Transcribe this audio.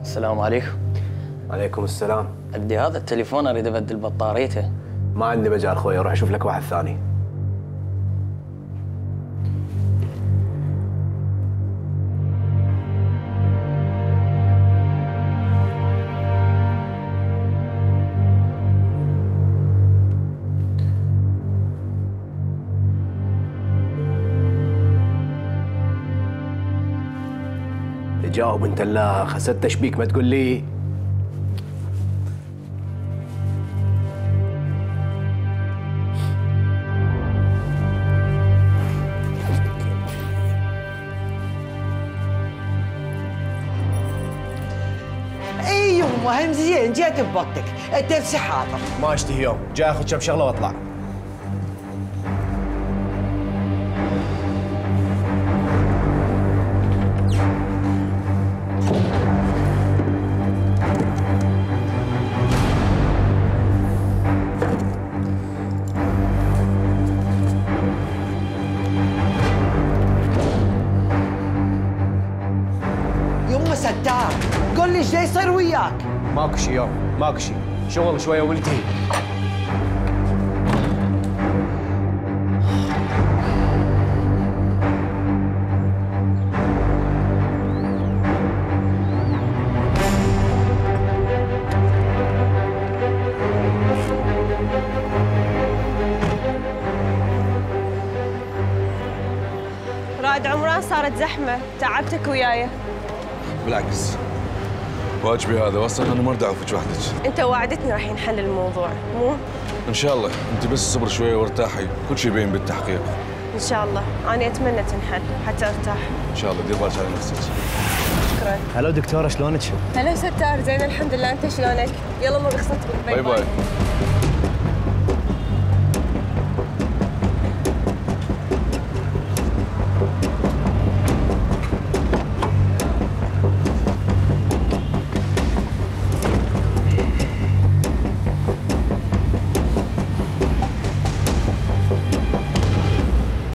السلام عليكم. عليكم السلام. عندي هذا التليفون أريد أبدل بطاريته. ما عندي مجال خوي أروح أشوف لك واحد ثاني. جاوب انت لا خسرت تشبيك ما تقول لي. اي يمه هم زين جيت بوقتك الدرس حاضر. ما أشتهي يوم. جاي أخذ كم شغلة وأطلع. ستار قول لي إيش يصير وياك؟ ماكو شي يوم ماكو شي. شغل شوية وننتهي رائد عمران صارت زحمة. تعبتك وياي. بالعكس. واجبي هذا واصلا أنا ما أريد اعوفك وحدك أنت وعدتني راح ينحل الموضوع مو؟ إن شاء الله. أنت بس صبر شوية وارتاحي. كل شيء يبين بالتحقيق. إن شاء الله. أنا أتمنى تنحل حتى أرتاح. إن شاء الله. دير بالك على نفسك. شكرا. هلو دكتورة شلونك؟ هلا ستار. زين الحمد لله. أنت شلونك؟ يلا ما بخصتك bye bye.